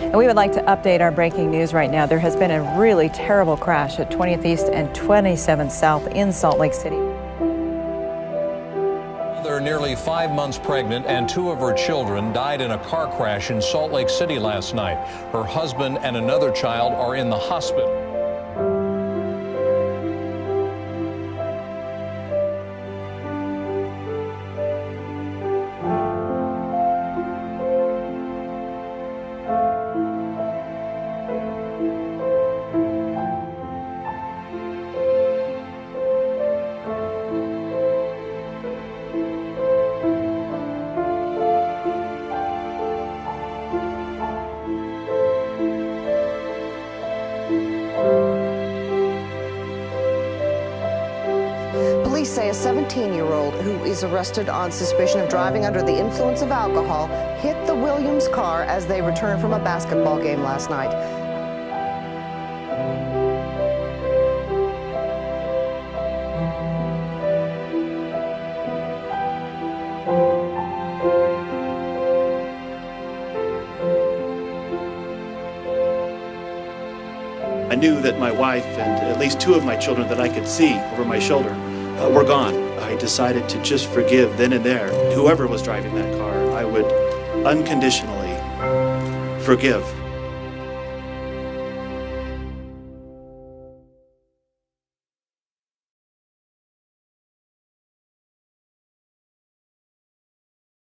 And we would like to update our breaking news right now. There has been a really terrible crash at 20th East and 27th South in Salt Lake City. Mother, nearly five months pregnant, and two of her children died in a car crash in Salt Lake City last night. Her husband and another child are in the hospital. Police say a 17 year old who is arrested on suspicion of driving under the influence of alcohol hit the Williams car as they returned from a basketball game last night. I knew that my wife and at least two of my children that I could see over my shoulder uh, were gone. I decided to just forgive then and there whoever was driving that car. I would unconditionally forgive